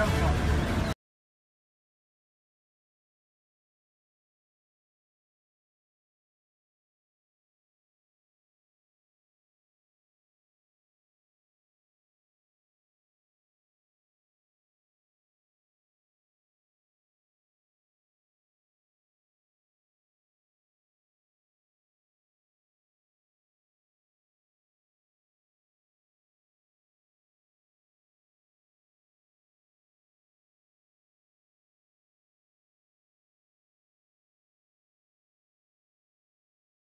Welcome.